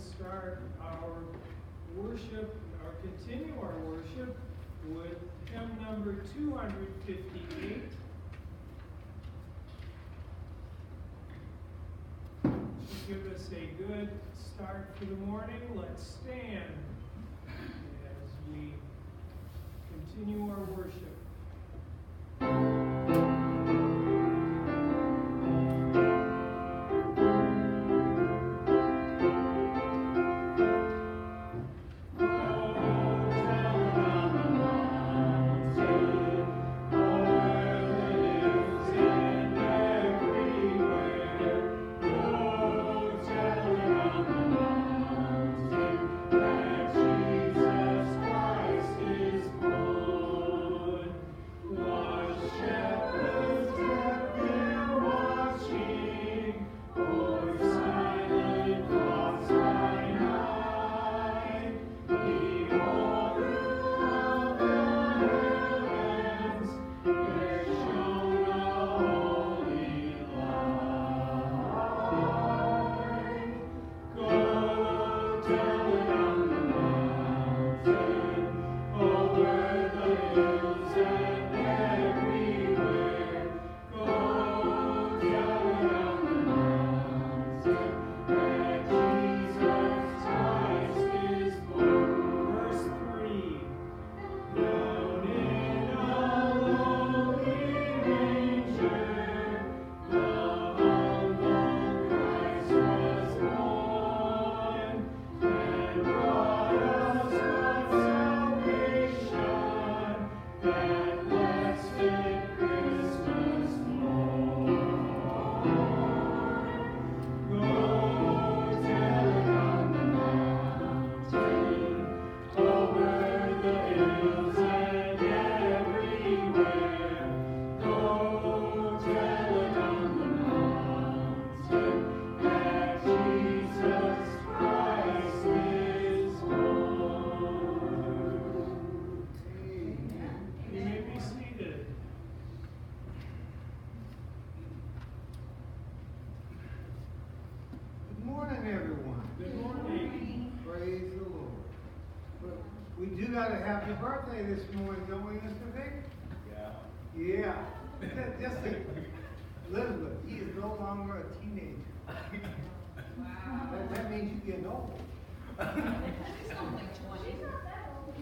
start our worship, or continue our worship with hymn number 258. To give us a good start for the morning, let's stand as we continue our worship. this morning, don't we, Mr. Big? Yeah. Yeah. Just a. Elizabeth, he is no longer a teenager. Wow. That, that means you get old. She's only twenty. She's not that old.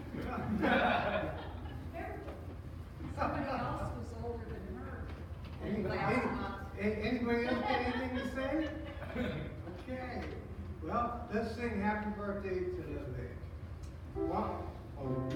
Somebody else was older than her. Anybody, anybody else got anything to say? Okay, well, let's sing happy birthday to Elizabeth. One, Oh,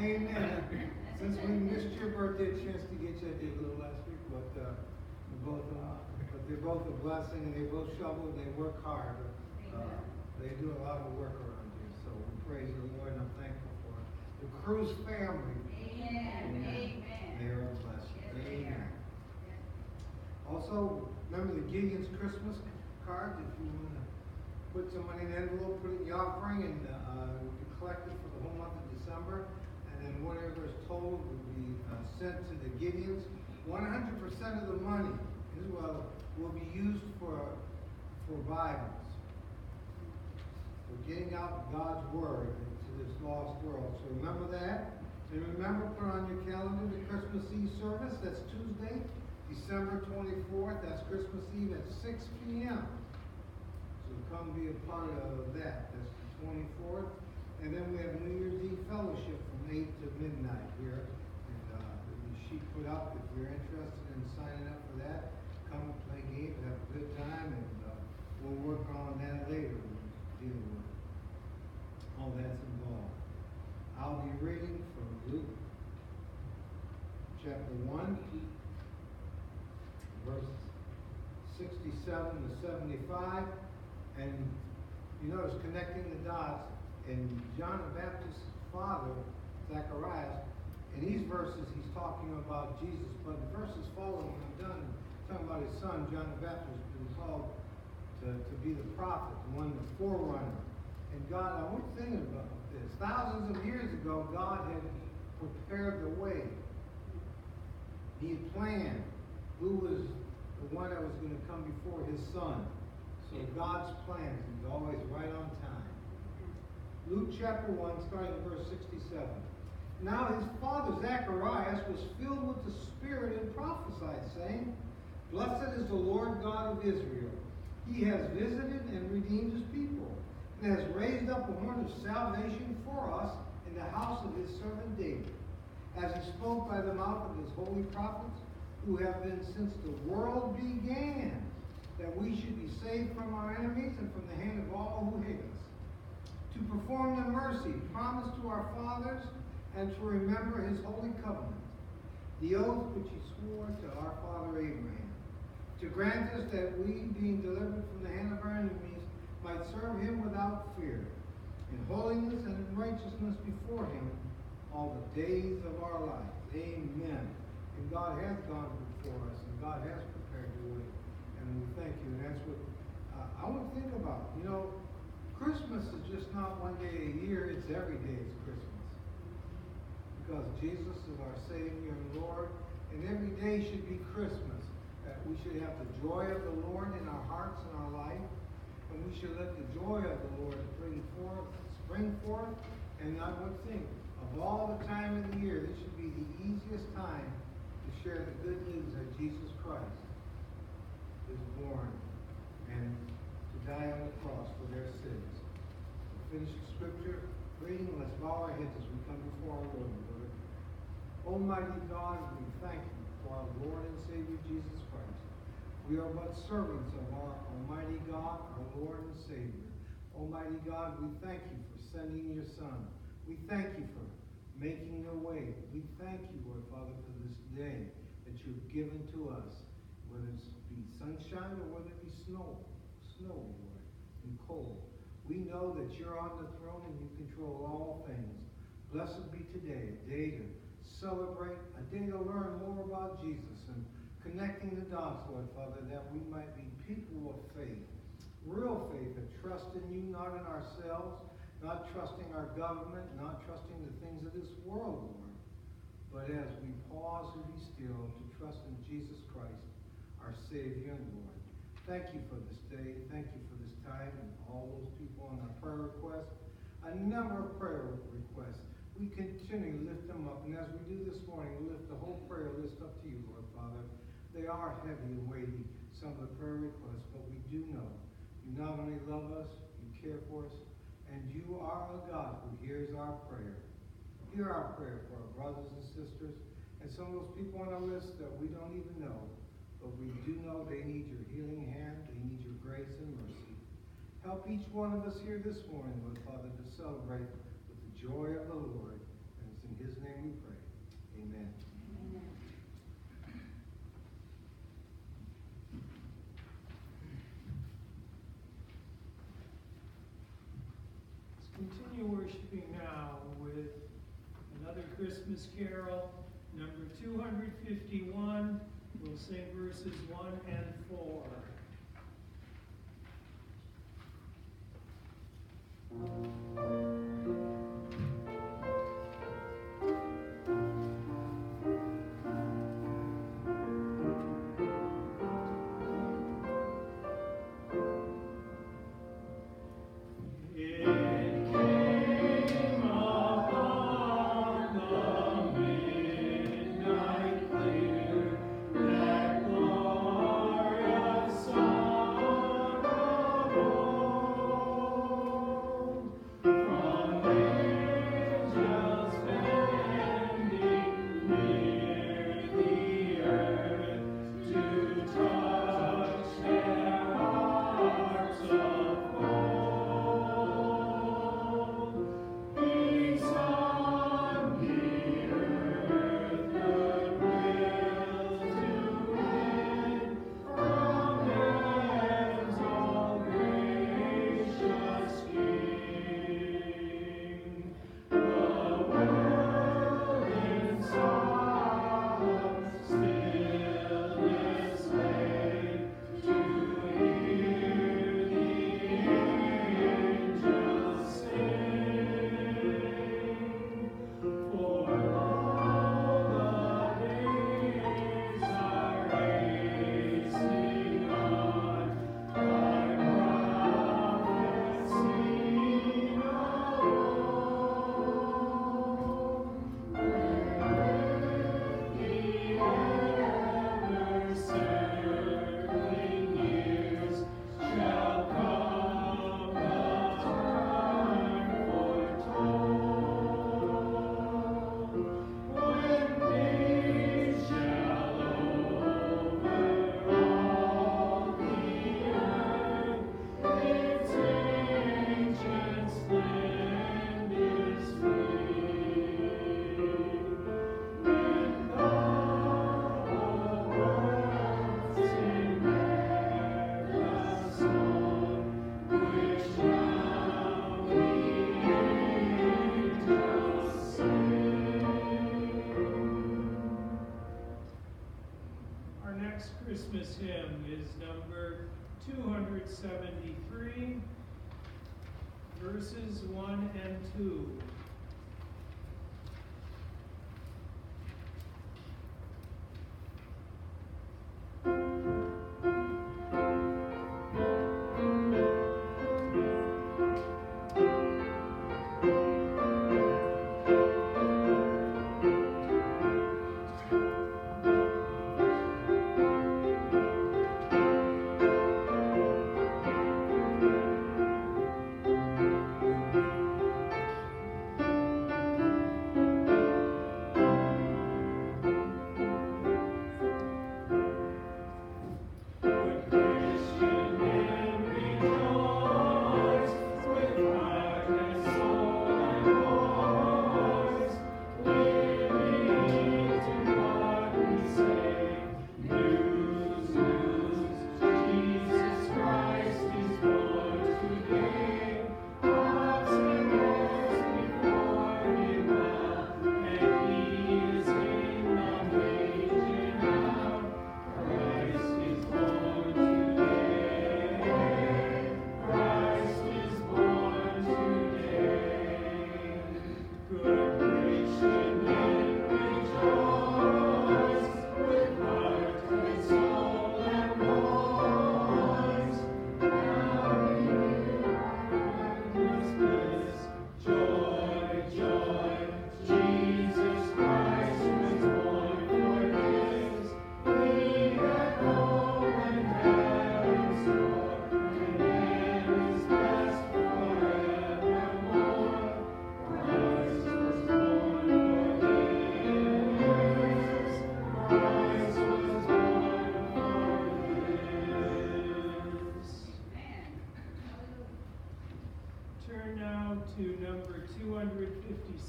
amen. Since we missed your birthday, a chance to get you, I did a little last week, but uh, both, uh, but they're both a blessing, and they both shovel, and they work hard. Uh, they do a lot of work around here, so we praise the Lord, and I'm thankful for it. The Cruz family. Amen. Amen. They are a blessing. Amen. Also, remember the Gideon's Christmas card? If you want to put some money in an envelope, put it in the offering, and uh, we can collect it for the whole month of December. And whatever is told will be uh, sent to the Gideons. 100% of the money as well will be used for, for Bibles. For getting out God's Word into this lost world. So remember that. And remember, put on your calendar the Christmas Eve service. That's Tuesday, December twenty-fourth, that's Christmas Eve at six P M. So come be a part of that, that's the twenty-fourth. And then we have New Year's Eve fellowship eight to midnight here. And, uh, a sheet put up, if you're interested in signing up for that, come play games, have a good time, and, uh, we'll work on that later, when we'll deal with all that's involved. I'll be reading from Luke chapter one, verses sixty-seven to seventy-five. And you notice connecting the dots, and John the Baptist's father, Zacharias, in these verses, he's talking about Jesus, but the verses following, I'm done, talking about his son, John the Baptist, been called to, to be the prophet, the one, the forerunner. And God, I want was thinking about this. Thousands of years ago, God had prepared the way. He had planned who was the one that was going to come before his son. So God's plans is always right on time. Luke chapter 1, starting at verse 67. Now his father Zacharias was filled with the Spirit and prophesied, saying, Blessed is the Lord God of Israel. He has visited and redeemed his people, and has raised up a horn of salvation for us in the house of his servant David, as he spoke by the mouth of his holy prophets, who have been since the world began, that we should be saved from our enemies and from the hand of all who hate us to perform the mercy promised to our fathers and to remember his holy covenant, the oath which he swore to our father Abraham, to grant us that we, being delivered from the hand of our enemies, might serve him without fear, in holiness and in righteousness before him all the days of our life. Amen. And God has gone before us, and God has prepared the way. And we thank you. And that's what uh, I want to think about. You know, Christmas is just not one day a year, it's every day Christmas. Because Jesus is our Savior and Lord, and every day should be Christmas. That we should have the joy of the Lord in our hearts and our life, and we should let the joy of the Lord bring forth, spring forth. And I would think, of all the time of the year, this should be the easiest time to share the good news that Jesus Christ is born and to die on the cross for their sins. Finish the scripture reading. Let's bow our heads as we come before our Lord and Lord. Almighty God, we thank you for our Lord and Savior Jesus Christ. We are but servants of our Almighty God, our Lord and Savior. Almighty God, we thank you for sending your Son. We thank you for making your way. We thank you, Lord Father, for this day that you've given to us, whether it be sunshine or whether it be snow, snow, Lord, and cold. We know that you're on the throne and you control all things. Blessed be today, a day to celebrate, a day to learn more about Jesus and connecting the dots, Lord Father, that we might be people of faith, real faith that trust in you, not in ourselves, not trusting our government, not trusting the things of this world, Lord, but as we pause and be still to trust in Jesus Christ, our Savior and Lord. Thank you for this day. Thank you for and all those people on our prayer requests. A number of prayer requests. We continue to lift them up. And as we do this morning, we lift the whole prayer list up to you, Lord Father. They are heavy and weighty, some of the prayer requests, but we do know you not only love us, you care for us, and you are a God who hears our prayer. Hear our prayer for our brothers and sisters, and some of those people on our list that we don't even know, but we do know they need your healing hand, they need your grace and mercy. Help each one of us here this morning, Lord Father, to celebrate with the joy of the Lord. And it's in his name we pray. Amen. Amen. Let's continue worshiping now with another Christmas carol, number 251. We'll sing verses 1 and 4. Thank you. two.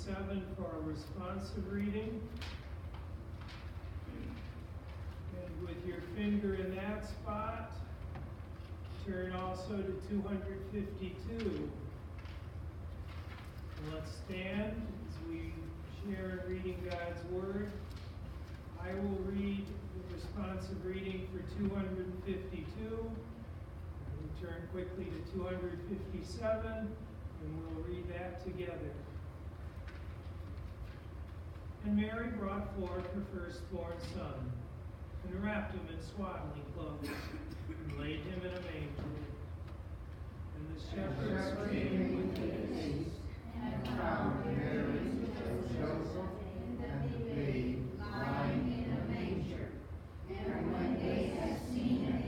seven for our responsive reading. And with your finger in that spot, turn also to 252. Let's stand as we share in reading God's Word. I will read the responsive reading for 252. we turn quickly to 257, and we'll read that together. And Mary brought forth her firstborn son, and wrapped him in swaddling clothes, and laid him in a manger. And the shepherds came with haste, and found Mary with Joseph, and the babe lying in a manger. And when they had seen it,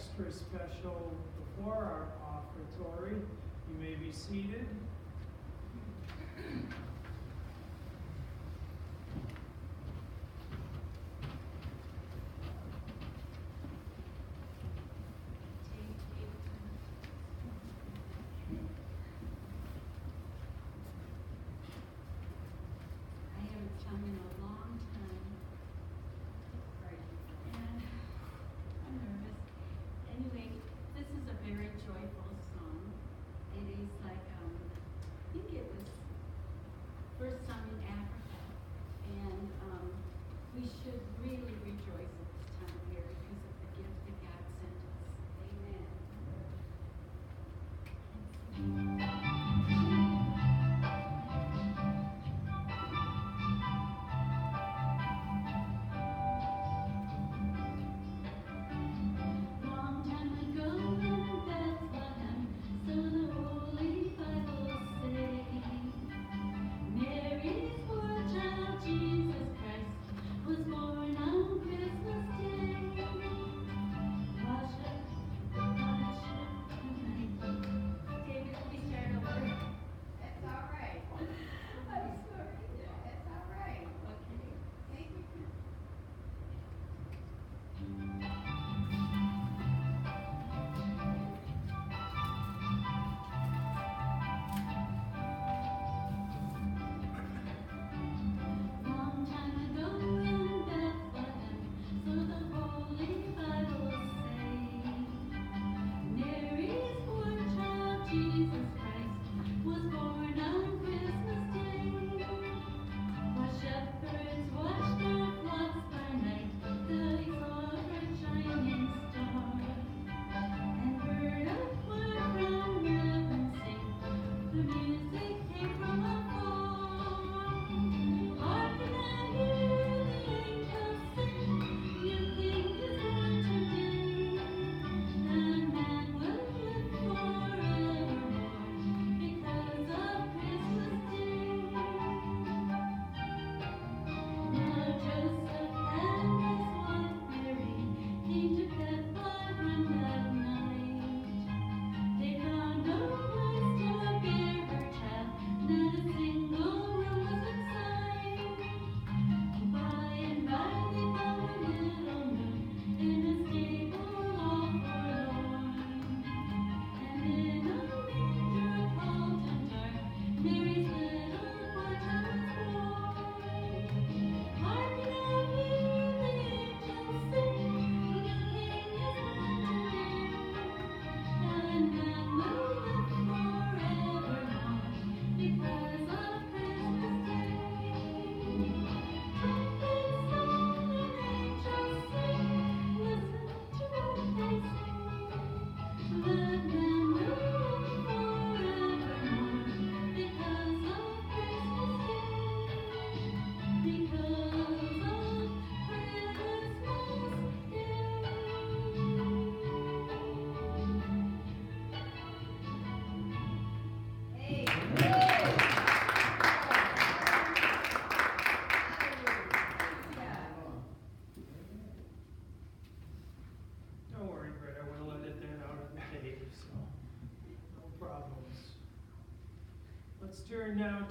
extra special before our offertory. You may be seated.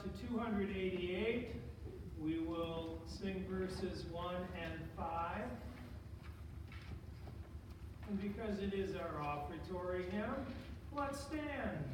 to 288. We will sing verses 1 and 5. And because it is our offertory hymn, let's stand.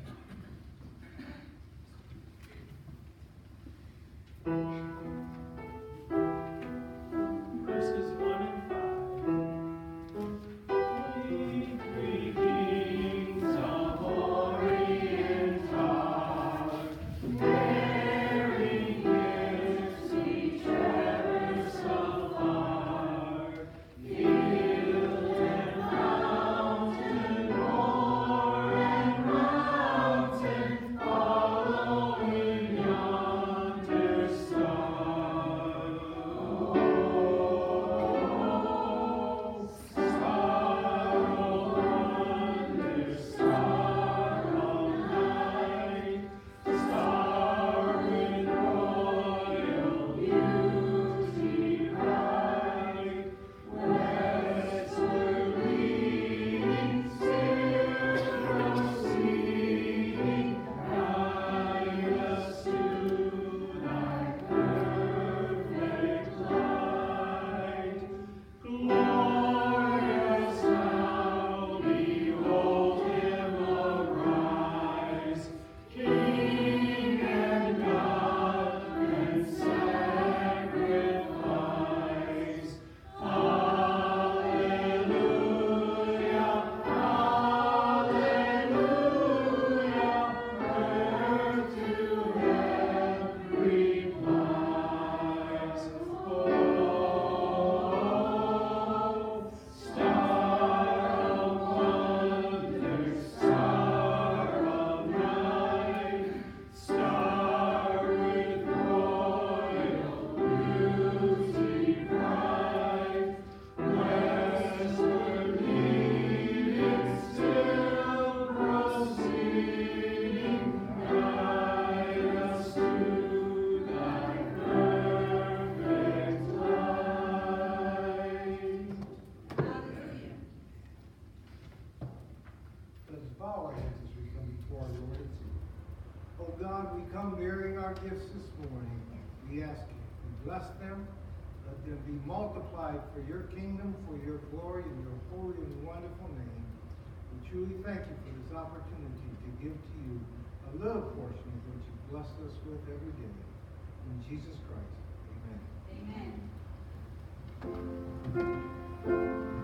wonderful name. We truly thank you for this opportunity to give to you a little portion of what you blessed us with every day. In Jesus Christ, amen. Amen.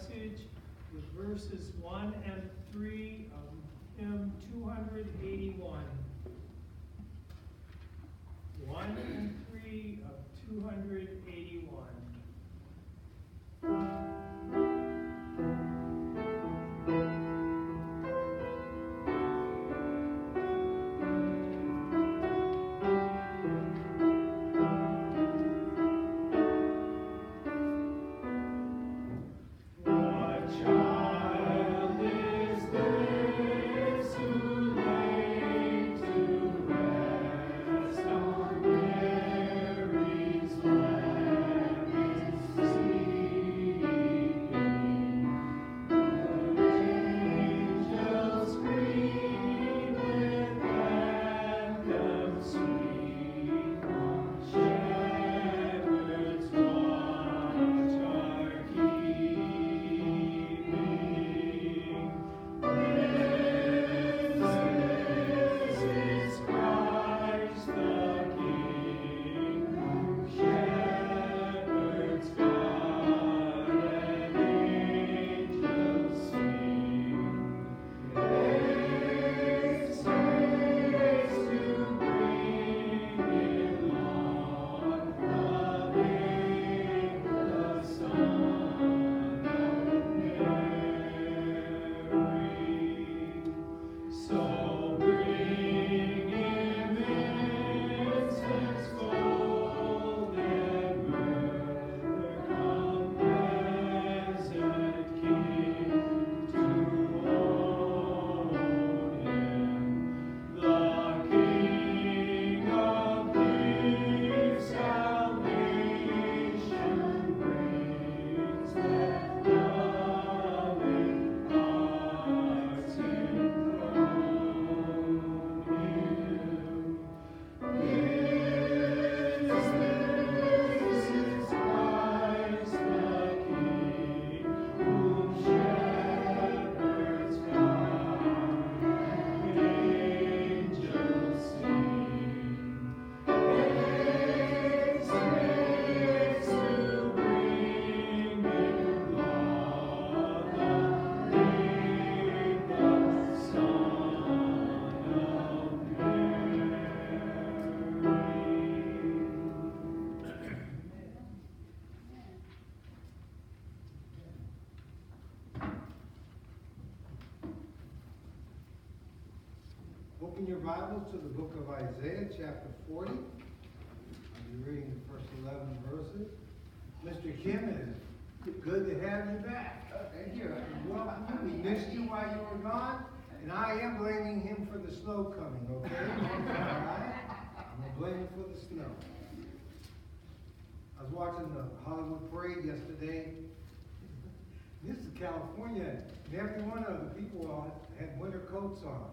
passage with verses 1 to the book of Isaiah, chapter forty. I'll be reading the first eleven verses. Mr. Kim, it is good to have you back. Thank you. Welcome. We missed you while you were gone, and I am blaming him for the snow coming, okay? All right? I'm gonna blame him for the snow. I was watching the Hollywood parade yesterday. This is California, and every one of the people had winter coats on.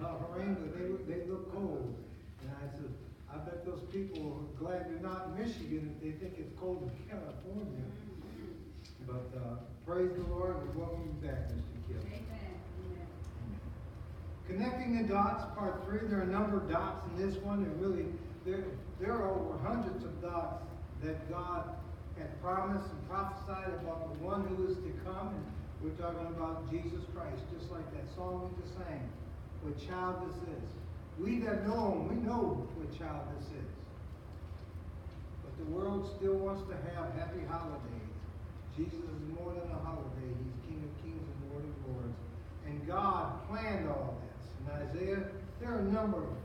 Not rain, they, look- they look cold. And I said, I bet those people are glad they're not in Michigan if they think it's cold in California. But, uh, praise the Lord and welcome you back, Mr. Kim. Connecting the dots, part three, there are a number of dots in this one, and really, there, there are over hundreds of dots that God had promised and prophesied about the one who is to come, and we're talking about Jesus Christ, just like that song we just sang, what child this is. We that know him, we know what child this is. But the world still wants to have happy holidays. Jesus is more than a holiday, he's King of kings and Lord of lords. And God planned all this. In Isaiah, there are a number of,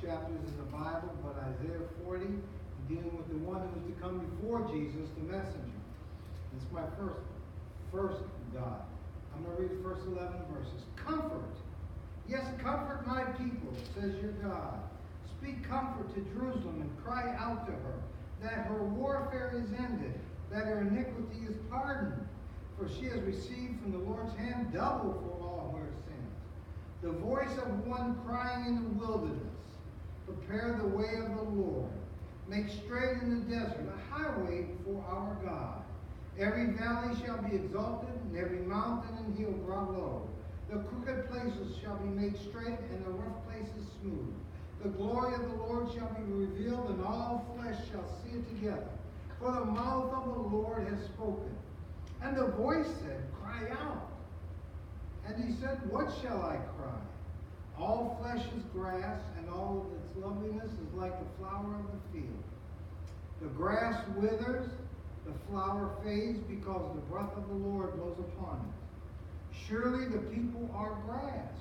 chapters in the Bible, but Isaiah 40, dealing with the one who is to come before Jesus, the messenger. It's my first, first God. I'm going to read the first 11 verses. Comfort. Yes, comfort my people, says your God. Speak comfort to Jerusalem and cry out to her that her warfare is ended, that her iniquity is pardoned. For she has received from the Lord's hand double for all her sins. The voice of one crying in the wilderness, Prepare the way of the Lord. Make straight in the desert a highway for our God. Every valley shall be exalted, and every mountain and hill brought low. The crooked places shall be made straight, and the rough places smooth. The glory of the Lord shall be revealed, and all flesh shall see it together. for the mouth of the Lord has spoken. And the voice said, Cry out. And he said, What shall I cry? All flesh is grass, and all of its loveliness is like the flower of the field. The grass withers, the flower fades, because the breath of the Lord blows upon it. Surely the people are grass.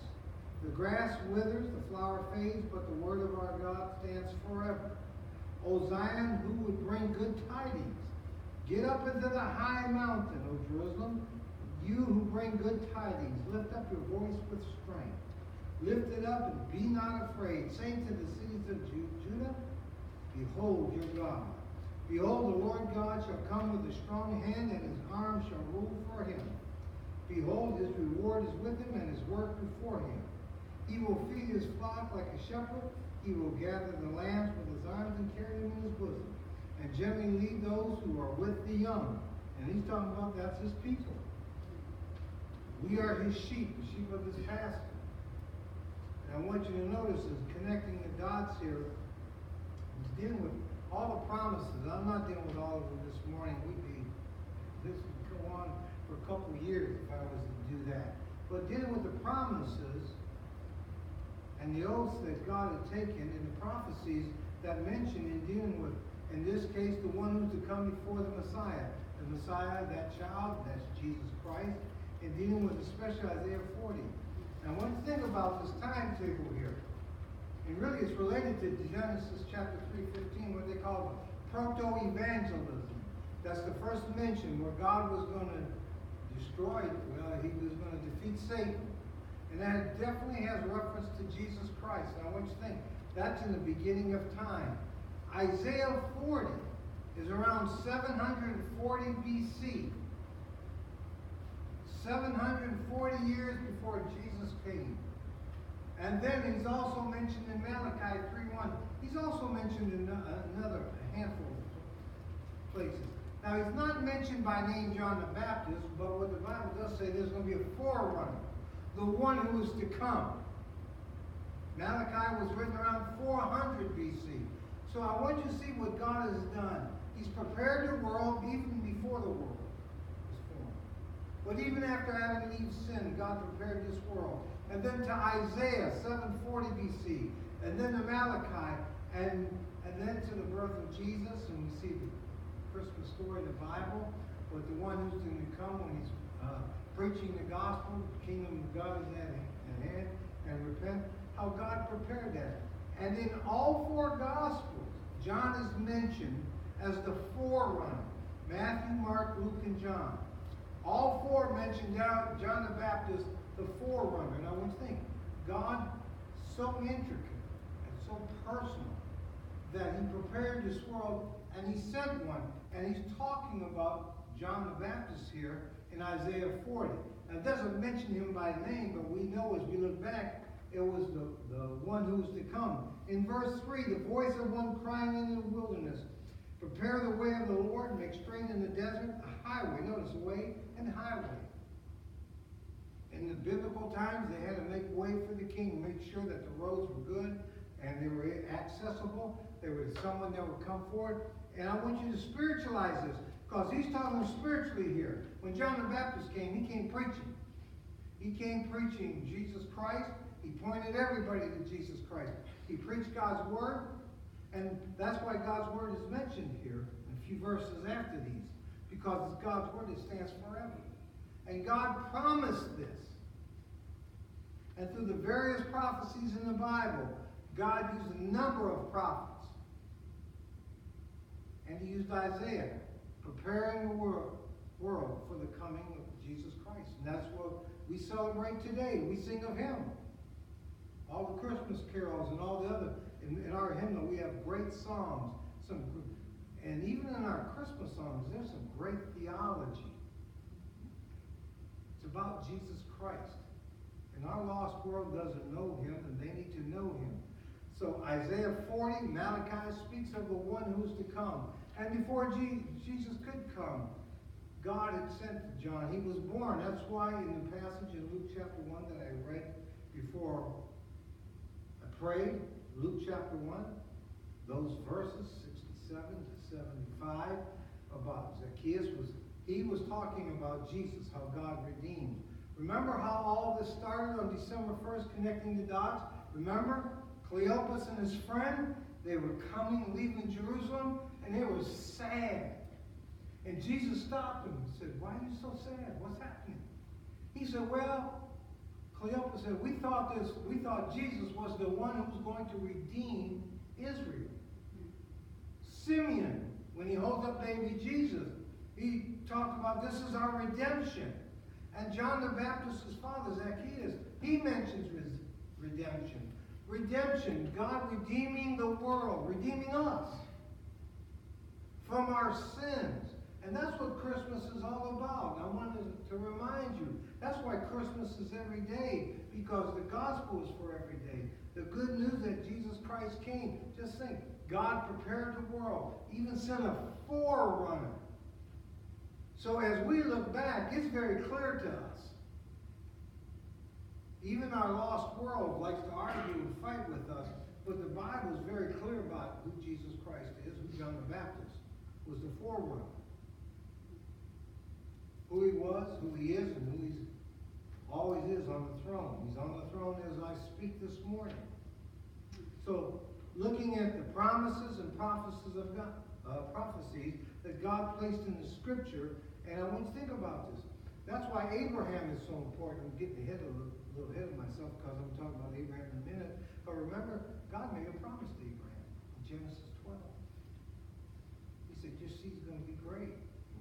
The grass withers, the flower fades, but the word of our God stands forever. O Zion, who would bring good tidings? Get up into the high mountain, O Jerusalem. You who bring good tidings, lift up your voice with strength. Lift it up and be not afraid. Say to the cities of Judah, Behold your God. Behold, the Lord God shall come with a strong hand, and his arm shall rule for him. Behold, his reward is with him, and his work before him. He will feed his flock like a shepherd. He will gather the lambs with his arms and carry them in his bosom, and gently lead those who are with the young. And he's talking about that's his people. We are his sheep, the sheep of his pasture. And I want you to notice is connecting the dots here. He's dealing with all the promises. I'm not dealing with all of them this morning. We'd be this would go on for a couple years if I was to do that. But dealing with the promises and the oaths that God had taken and the prophecies that mention in dealing with, in this case, the one who's to come before the Messiah. The Messiah, that child, that's Jesus Christ, and dealing with especially Isaiah 40. Now, one thing about this timetable here, and really it's related to Genesis chapter 3.15, what they call proto-evangelium. That's the first mention where God was going to destroy, well, he was going to defeat Satan. And that definitely has reference to Jesus Christ. Now, what you think? That's in the beginning of time. Isaiah 40 is around 740 BC. 740 years before Jesus came. And then he's also mentioned in Malachi 3.1. He's also mentioned in uh, another handful of places. Now, he's not mentioned by name John the Baptist, but what the Bible does say, there's going to be a forerunner, the one who is to come. Malachi was written around 400 BC. So I want you to see what God has done. He's prepared the world even before the world was formed. But even after Adam and Eve sinned, God prepared this world. And then to Isaiah, 740 BC. And then to Malachi. And, and then to the birth of Jesus. And we see the Christmas story in the Bible. But the one who's going to come when he's uh, preaching the gospel, the kingdom of God is at, hand, and repent. How God prepared that. And in all four gospels, John is mentioned as the forerunner. Matthew, Mark, Luke, and John. All four mention John, John the Baptist, the forerunner. Now, one thing, God so intricate and so personal that He prepared this world and He sent one. And He's talking about John the Baptist here in Isaiah 40. Now, it doesn't mention him by name, but we know as we look back, it was the, the one who was to come. In verse 3, the voice of one crying in the wilderness, Prepare the way of the Lord, make straight in the desert a highway. Notice, way and highway. In the biblical times, they had to make way for the king, make sure that the roads were good and they were accessible. There was someone that would come forward. And I want you to spiritualize this because he's talking spiritually here. When John the Baptist came, he came preaching. He came preaching Jesus Christ. He pointed everybody to Jesus Christ. He preached God's word. And that's why God's word is mentioned here, a few verses after these. Because it's God's word that stands forever. And God promised this. And through the various prophecies in the Bible, God used a number of prophets. And he used Isaiah, preparing the world, world for the coming of Jesus Christ. And that's what we celebrate today. We sing of him. All the Christmas carols and all the other, in, in our hymnal, we have great songs. Some, and even in our Christmas songs, there's some great theology. It's about Jesus Christ. And our lost world doesn't know him, and they need to know him. So Isaiah 40, Malachi speaks of the one who is to come. And before Jesus could come, God had sent John. He was born. That's why in the passage in Luke chapter 1 that I read before I prayed, Luke chapter 1, those verses, 67 to 75, about. Zacharias was, he was talking about Jesus, how God redeemed. Remember how all this started on December 1st, connecting the dots? Remember? Cleopas and his friend, they were coming, leaving Jerusalem, and they were sad. And Jesus stopped them and said, Why are you so sad? What's happening? He said, Well, Cleopas said, We thought this, we thought Jesus was the one who was going to redeem Israel. Simeon, when he holds up baby Jesus, he talked about this is our redemption. And John the Baptist's father, Zacharias, he mentions redemption. Redemption, God redeeming the world, redeeming us from our sins. And that's what Christmas is all about. I wanted to remind you. That's why Christmas is every day, because the gospel is for every day. The good news that Jesus Christ came. Just think, God prepared the world, even sent a forerunner. So as we look back, it's very clear to us. Even our lost world likes to argue and fight with us, but the Bible is very clear about who Jesus Christ is, who John the Baptist was the forerunner. Who he was, who he is, and who he always is on the throne. He's on the throne as I speak this morning. So, looking at the promises and prophecies of God, uh, prophecies that God placed in the Scripture, and I want you to think about this. That's why Abraham is so important. I'm getting ahead a little, little ahead of myself because I'm talking about Abraham in a minute. But remember, God made a promise to Abraham in Genesis 12. He said, Your seed's going to be great.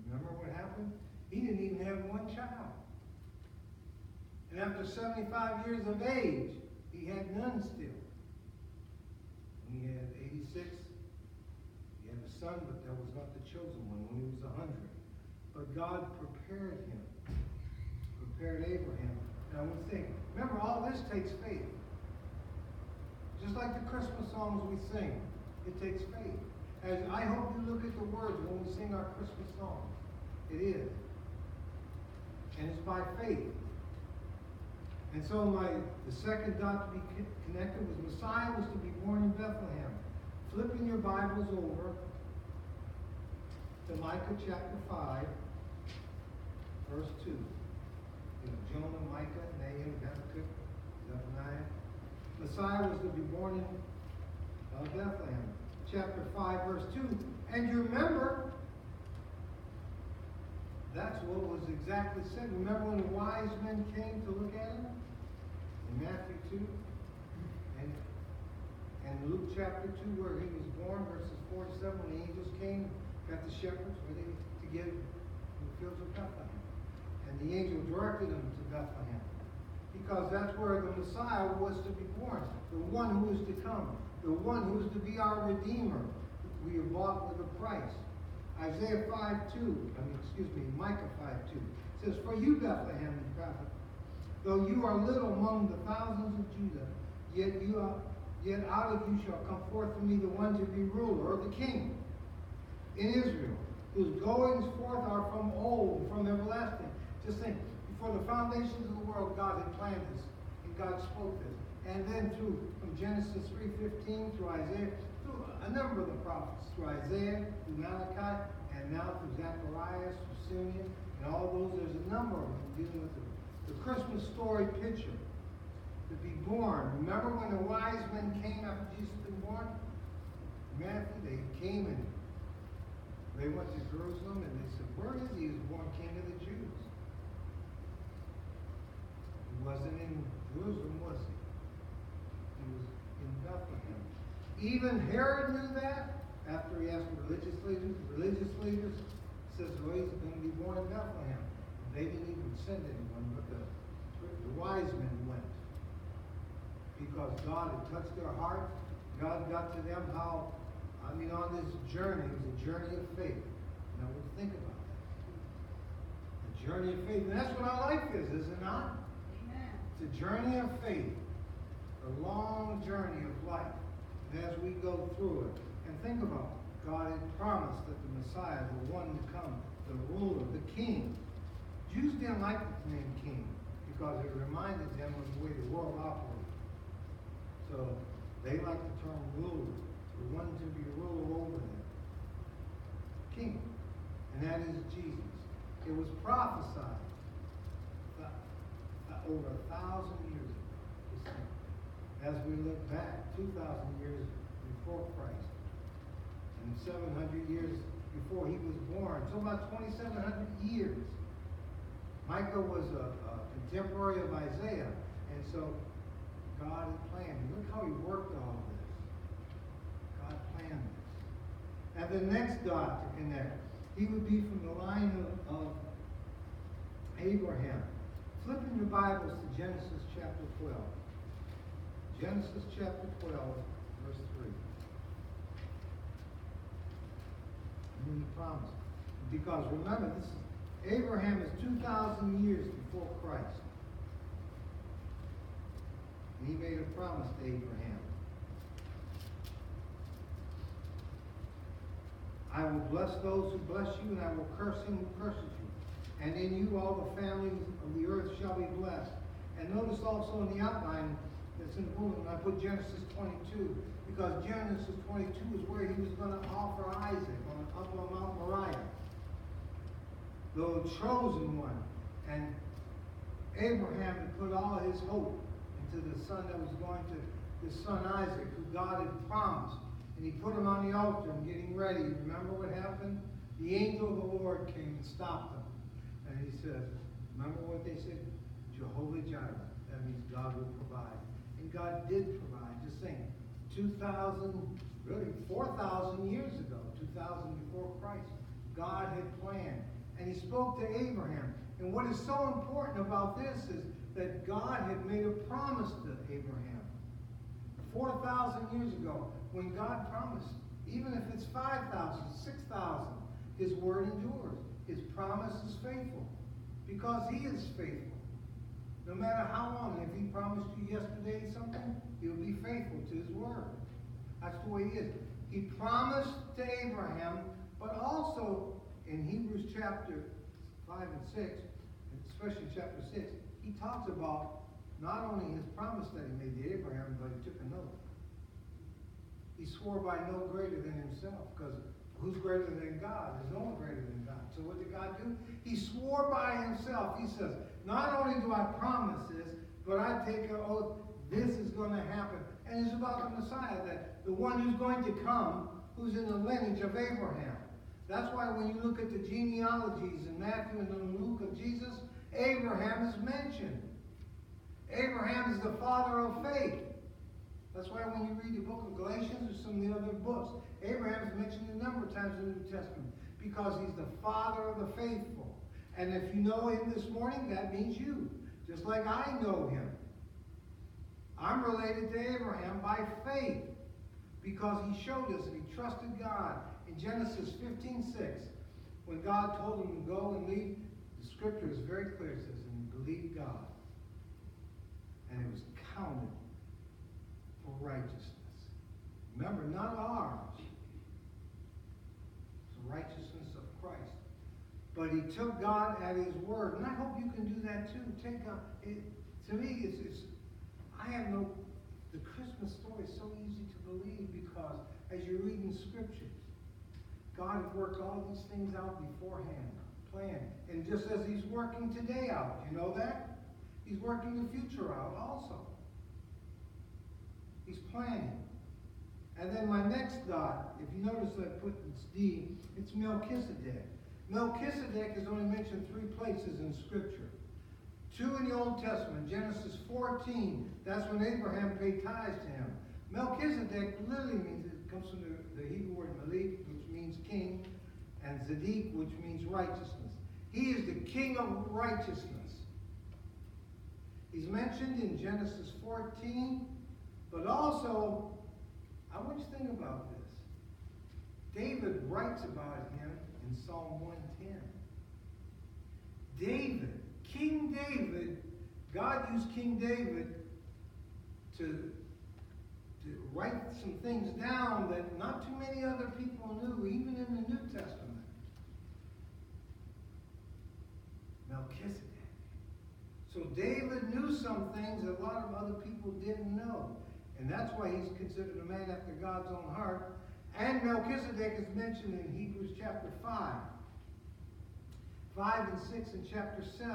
Remember what happened? He didn't even have one child. And after 75 years of age, he had none still. When he had 86, he had a son, but that was not the chosen one when he was 100. But God prepared him, prepared Abraham. And I want to think, remember, all this takes faith. Just like the Christmas songs we sing, it takes faith. As I hope you look at the words when we sing our Christmas songs. It is. And it's by faith. And so my the second dot to be connected was Messiah was to be born in Bethlehem. Flipping your Bibles over to Micah chapter 5, verse 2. You know, Jonah, Micah, Nahum, Habakkuk, Zephaniah. Messiah was to be born in uh, Bethlehem. Chapter 5, verse 2. And you remember, that's what was exactly said. Remember when the wise men came to look at him? In Matthew 2? And, and Luke chapter 2, where he was born, verses 4 to 7, when the angels came, got the shepherds ready to in the fields of Bethlehem. And the angel directed them to Bethlehem. Because that's where the Messiah was to be born. The one who is to come. The one who is to be our Redeemer. We are bought with a price. Isaiah 5 2, I mean, excuse me, Micah 5 2 says, For you, Bethlehem, Ephrathah, though you are little among the thousands of Judah, yet you are, yet out of you shall come forth to me the one to be ruler, or the king, in Israel, whose goings forth are from old, from everlasting. Just think, before the foundations of the world, God had planned this, and God spoke this. And then through Genesis 3.15 through Isaiah, through a number of the prophets, through Isaiah, through Malachi, and now through Zacharias, through Simeon, and all those, there's a number of them dealing with the, the Christmas story picture. To be born. Remember when the wise men came after Jesus had been born? Matthew, they came and they went to Jerusalem and they said, Where is he who's born king of the Jews? He wasn't in Jerusalem, was? He was in Bethlehem. Even Herod knew that after he asked the religious leaders. The religious leaders says, well, he's going to be born in Bethlehem. And they didn't even send anyone, but the, the wise men went. Because God had touched their heart. God got to them how, I mean, on this journey, it was a journey of faith. Now, we think about that. A journey of faith. And that's what our life is, is it not? Amen. It's a journey of faith, a long journey of life. As we go through it, and think about it, God had promised that the Messiah, the one to come, the ruler, the king. Jews didn't like the name king because it reminded them of the way the world operated. So they like the term ruler, the one to be ruler over them. King. And that is Jesus. It was prophesied over a thousand years. As we look back, two thousand years before Christ, and seven hundred years before he was born, so about twenty-seven hundred years. Micah was a, a contemporary of Isaiah, and so God had planned. it. Look how he worked all this. God planned this. And the next dot to connect, he would be from the line of, of Abraham. Flip in your Bibles to Genesis chapter 12. Genesis chapter 12, verse 3. And then he promised. Because remember, this is Abraham is 2,000 years before Christ. And he made a promise to Abraham. I will bless those who bless you, and I will curse him who curses you. And in you all the families of the earth shall be blessed. And notice also in the outline that's in the bulletin, I put Genesis 22, because Genesis 22 is where he was going to offer Isaac on up on Mount Moriah, the chosen one. And Abraham had put all his hope into the son that was going to, his son Isaac, who God had promised. And he put him on the altar and getting ready. Remember what happened? The angel of the Lord came and stopped him. And he said, remember what they said? Jehovah Jireh. That means God will provide. God did provide. Just think, 2,000, really 4,000 years ago, 2,000 before Christ, God had planned. And he spoke to Abraham. And what is so important about this is that God had made a promise to Abraham. 4,000 years ago, when God promised, even if it's 5,000, 6,000, his word endures. His promise is faithful because he is faithful. No matter how long, if he promised you yesterday something, he'll be faithful to his word. That's the way he is. He promised to Abraham, but also in Hebrews chapter 5 and 6, especially chapter 6, he talks about not only his promise that he made to Abraham, but he took an oath. He swore by no greater than himself, because who's greater than God? There's no one greater than God. So what did God do? He swore by himself. He says, not only do I promise this, but I take an oath, this is going to happen. And it's about the Messiah, that the one who's going to come, who's in the lineage of Abraham. That's why when you look at the genealogies in Matthew and in Luke of Jesus, Abraham is mentioned. Abraham is the father of faith. That's why when you read the book of Galatians or some of the other books, Abraham is mentioned a number of times in the New Testament because he's the father of the faithful. And if you know him this morning, that means you, just like I know him. I'm related to Abraham by faith because he showed us that he trusted God. In Genesis 15 6, when God told him to go and leave, the scripture is very clear. It says, and he believed God. And it was counted for righteousness. Remember, not ours. It's the righteousness of Christ. But he took God at his word. And I hope you can do that too. Take a, it, to me, it's, it's, I have no, the Christmas story is so easy to believe because as you're reading scriptures, God has worked all these things out beforehand, planned. And just as he's working today out, you know that? He's working the future out also. He's planning. And then my next dot, if you notice I put it's D, it's Melchizedek. Melchizedek is only mentioned three places in Scripture. Two in the Old Testament, Genesis 14, that's when Abraham paid tithes to him. Melchizedek literally means, it comes from the, the Hebrew word malik, which means king, and Zedek, which means righteousness. He is the king of righteousness. He's mentioned in Genesis 14, but also, I want you to think about this. David writes about him in Psalm 110. David, King David, God used King David to, to write some things down that not too many other people knew, even in the New Testament. Melchizedek. So David knew some things that a lot of other people didn't know. And that's why he's considered a man after God's own heart. And Melchizedek is mentioned in Hebrews chapter 5. 5 and 6 and chapter 7,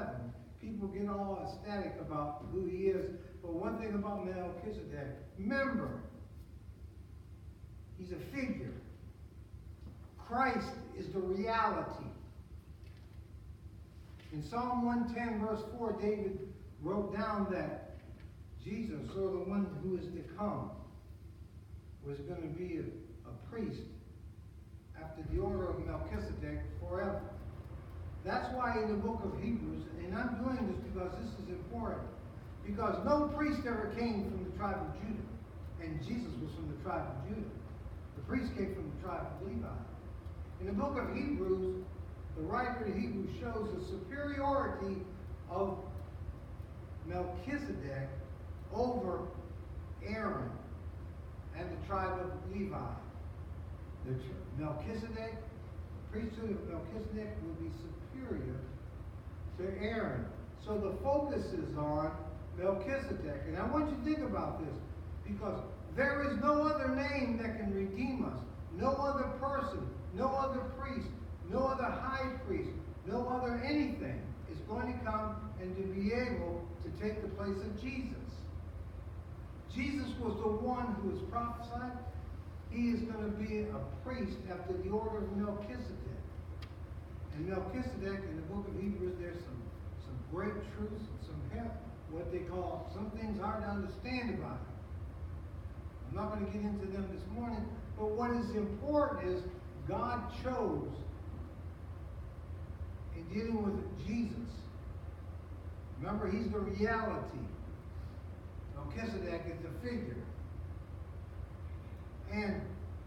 people get all ecstatic about who he is. But one thing about Melchizedek, remember, he's a figure. Christ is the reality. In Psalm 110, verse 4, David wrote down that Jesus, or the one who is to come, was going to be a, priest after the order of Melchizedek forever. That's why in the book of Hebrews, and I'm doing this because this is important, because no priest ever came from the tribe of Judah, and Jesus was from the tribe of Judah. The priest came from the tribe of Levi. In the book of Hebrews, the writer of Hebrews shows the superiority of Melchizedek over Aaron and the tribe of Levi. The Melchizedek, priesthood of Melchizedek will be superior to Aaron. So the focus is on Melchizedek. And I want you to think about this because there is no other name that can redeem us. No other person, no other priest, no other high priest, no other anything is going to come and to be able to take the place of Jesus. Jesus was the one who was prophesied. He is going to be a priest after the order of Melchizedek. And Melchizedek, in the book of Hebrews, there's some, some great truths and some he- what they call some things hard to understand about him. I'm not going to get into them this morning, but what is important is God chose in dealing with Jesus. Remember, he's the reality. Melchizedek is the figure. And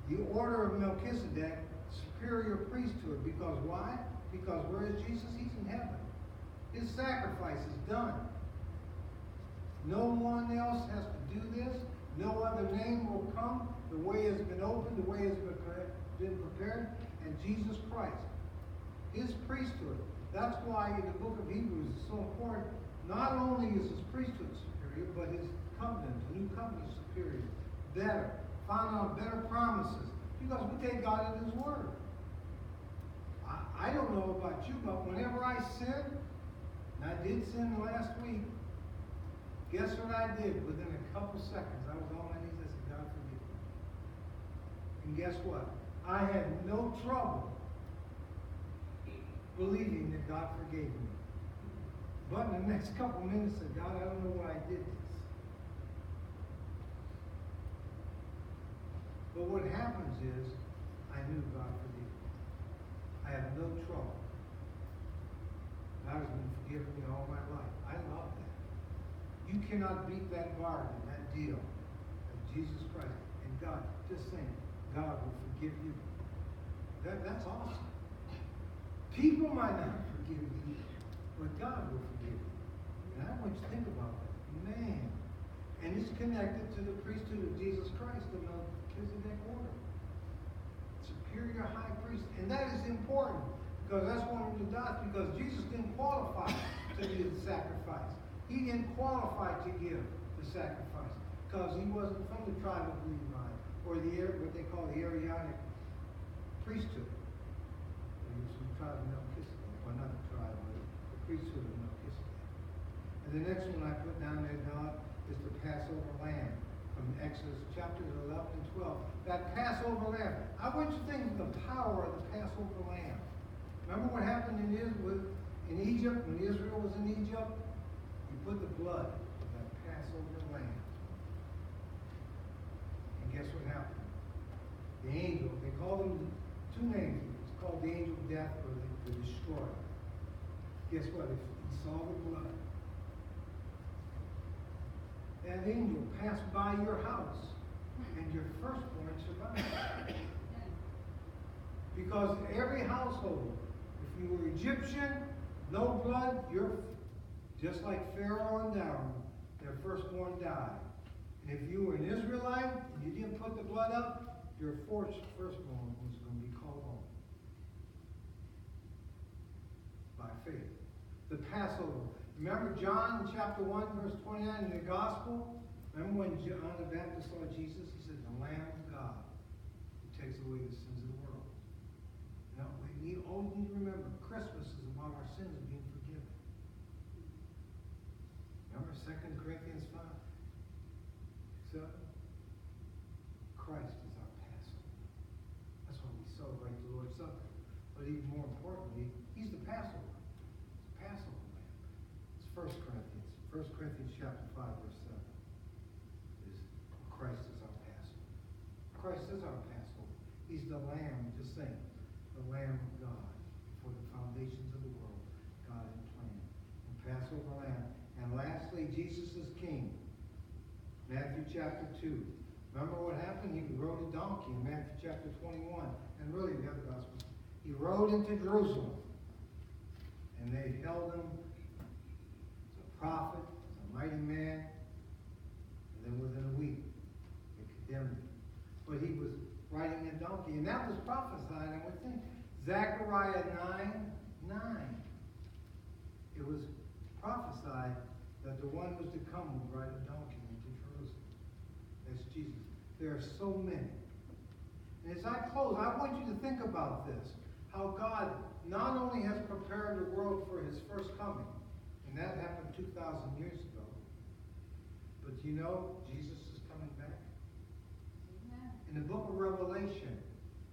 the order of Melchizedek, superior priesthood. Because why? Because where is Jesus? He's in heaven. His sacrifice is done. No one else has to do this. No other name will come. The way has been opened, the way has been prepared, and Jesus Christ. His priesthood. That's why in the book of Hebrews is so important. Not only is his priesthood superior, but his covenant, the new covenant is superior. Better. Found on better promises. Because we take God at his word. I, I don't know about you, but whenever I sin, and I did sin last week, guess what I did? Within a couple seconds, I was on my knees. I said, God forgive me. And guess what? I had no trouble believing that God forgave me. But in the next couple minutes, I said, God, I don't know what I did this. But what happens is, I knew God forgave me. I have no trouble. God has been forgiving me all my life. I love that. You cannot beat that bargain, that deal of Jesus Christ and God. Just saying, God will forgive you. That, that's awesome. People might not forgive you, but God will forgive you. And I want you to think about that. Man. And it's connected to the priesthood of Jesus Christ, the Melchizedek order. Superior high priest. And that is important because that's one of the dots because Jesus didn't qualify to give the sacrifice. He didn't qualify to give the sacrifice because he wasn't from the tribe of Levi or the what they call the Aaronic priesthood. He was from the tribe of Melchizedek, or not the tribe, but the priesthood of Melchizedek. And the next one I put down there, Don, is the Passover lamb from Exodus chapters 11 and 12. That Passover lamb. I want you to think of the power of the Passover lamb. Remember what happened in Israel, in Egypt, when Israel was in Egypt? You put the blood of that Passover lamb. And guess what happened? The angel, they call them two names. It's called the angel of death or the, the destroyer. Guess what? If he saw the blood, that angel passed by your house and your firstborn survived. Because every household, if you were Egyptian, no blood, you're just like Pharaoh and down, their firstborn died. And if you were an Israelite and you didn't put the blood up, your first firstborn was going to be called home by faith. The Passover. Remember John chapter 1, verse 29 in the gospel? Remember when John the Baptist saw Jesus? He said, The Lamb of God who takes away the sins of the world. Now, we always need to remember, Christmas is about our sins being forgiven. Remember Second Corinthians five? So, Christ is our Passover. That's why we celebrate the Lord's Supper. But even more importantly, He's the Passover. It's Passover Lamb. It's First Corinthians. First Corinthians chapter five, verse seven. Is Christ is our Passover. Christ is our Passover. He's the Lamb, just saying, the Lamb of God. for the foundations of the world, God had planned. And Passover Lamb. And lastly, Jesus is King. Matthew chapter 2. Remember what happened? He rode a donkey in Matthew chapter 21. And really the other. He rode into Jerusalem. And they held him as a prophet, as a mighty man. And then within a week, they condemned him. But he was riding a donkey. And that was prophesied, I would think. Zechariah 9 9. It was prophesied that the one was to come would ride a donkey into Jerusalem. That's Jesus. There are so many. And as I close, I want you to think about this. How God not only has prepared the world for his first coming, and that happened 2,000 years ago, but you know, Jesus. In the book of Revelation,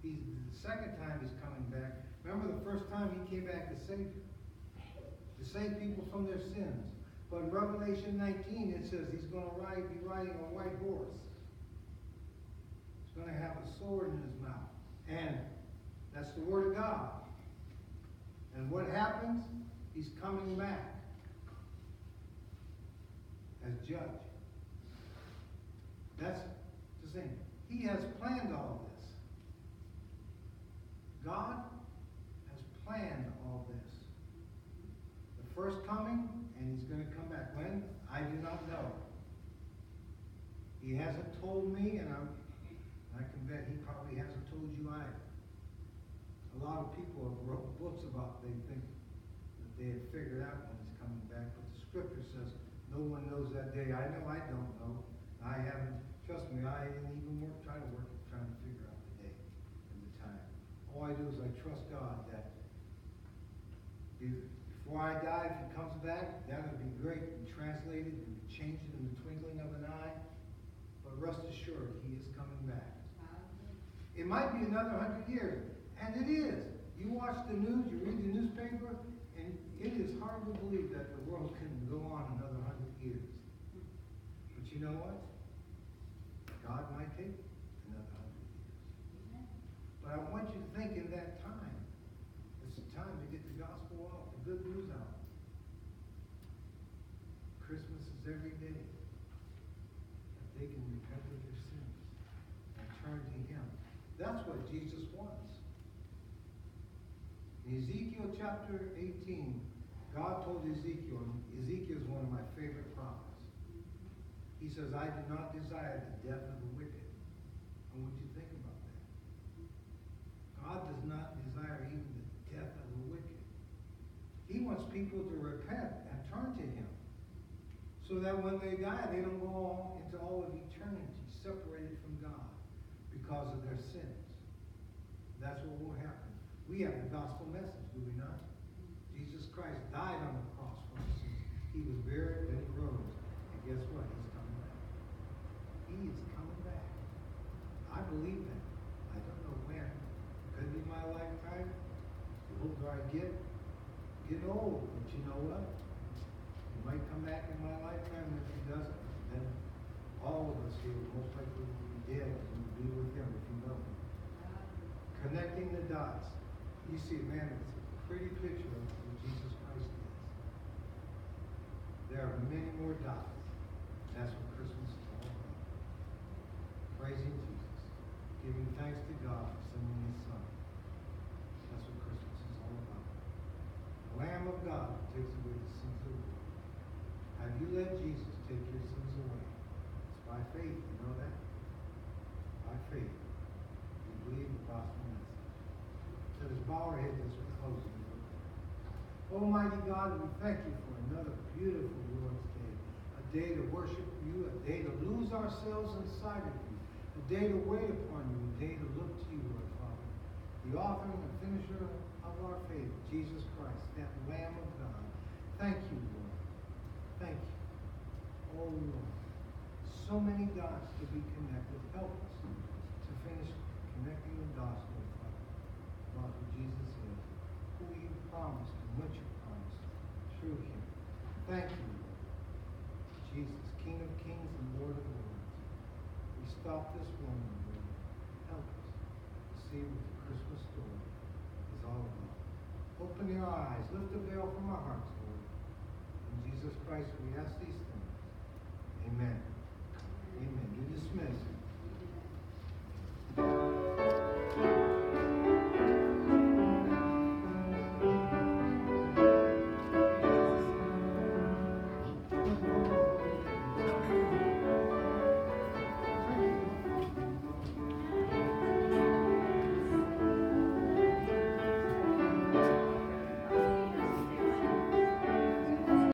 he's, the second time he's coming back. Remember the first time he came back as Savior? To save people from their sins. But in Revelation 19, it says he's going to ride, be riding a white horse. He's going to have a sword in his mouth. And that's the word of God. And what happens? He's coming back as judge. That's the thing. He has planned all this. God has planned all this. The first coming, and he's going to come back. When? I do not know. He hasn't told me, and I'm, I can bet he probably hasn't told you either. A lot of people have wrote books about they think that they have figured out when he's coming back, but the scripture says no one knows that day. I know I don't know. I haven't, trust me, I didn't even work, try to work, trying to figure out the day and the time. All I do is I trust God that before I die, if he comes back, that would be great. We translate it and change it in the twinkling of an eye. But rest assured, he is coming back. It might be another hundred years, and it is. You watch the news, you read the newspaper, and it is hard to believe that the world can go on another hundred years. But you know what? God might take another hundred years. But I want you to think in that time. It's the time to get the gospel out, the good news out. Christmas is every day. That they can repent of their sins and turn to Him. That's what Jesus wants. In Ezekiel chapter 18, God told Ezekiel, Ezekiel is one of my favorite prophets. He says, I do not desire the death of the wicked. And what do you think about that? God does not desire even the death of the wicked. He wants people to repent and turn to Him. So that when they die, they don't go into all of eternity separated from God because of their sins. That's what will happen. We have the gospel message, do we not? Jesus Christ died on the cross for. He was buried, then he rose. And guess what? He's coming back. He is coming back. I believe that. I don't know when. Could be my lifetime. The older I get, get old. But you know what? He might come back in my lifetime, and if he doesn't, then all of us here most likely will be dead and we'll be with him if you know him. Connecting the dots. You see, man, it's a pretty picture of who Jesus Christ is. There are many more dots. That's what Christmas is all about. Praising Jesus. Giving thanks to God for sending his son. That's what Christmas is all about. The Lamb of God who takes away the sins of the world. Have you let Jesus take your sins away? It's by faith, you know that? By faith. You believe the gospel message. So let's bow our heads as we close. Almighty God, we thank you for another beautiful Lord's Day. A day to worship you, a day to lose ourselves inside of you, a day to wait upon you, a day to look to you, Lord Father. The the author and the finisher of our faith, Jesus Christ, that Lamb of God. Thank you, Lord. Thank you. Oh, Lord. So many dots to be connected. Help us to finish connecting the dots, Lord Father, about who Jesus is, who you promised and what you promised through him. Thank you, Lord. Jesus, King of kings and Lord of lords. We stop this morning, Lord. Help us to see what the Christmas story is all about. Open your eyes, lift the veil from our hearts, Lord. In Jesus Christ,